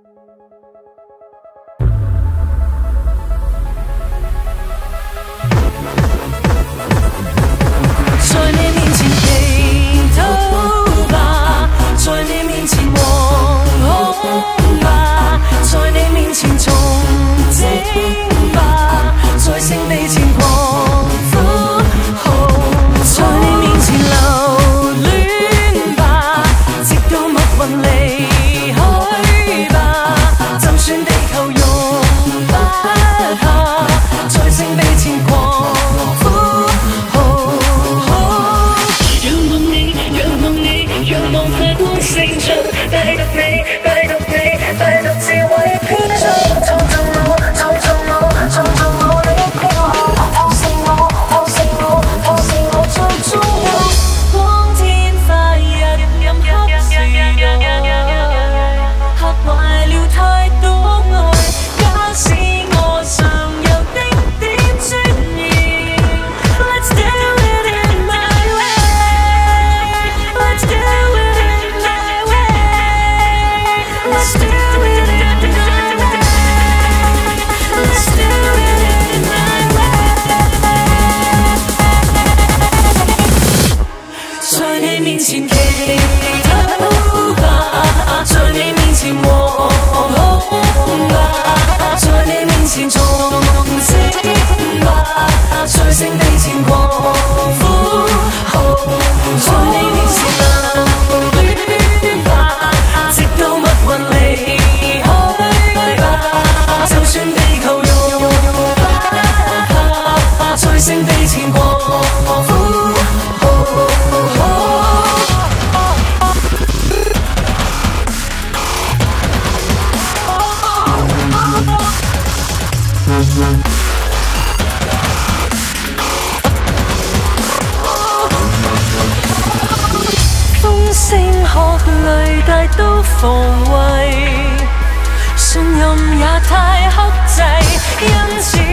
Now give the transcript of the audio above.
在你面前祈祷吧，在你面前狂吼吧，在你面前重整吧，在胜利前狂呼。在你面前留恋吧，直到乌云离。better to fail. 面前祈祷吧，在你面前我服吧，在你面前从。風聲喝淚，大都防衞，信任也太克制，因此。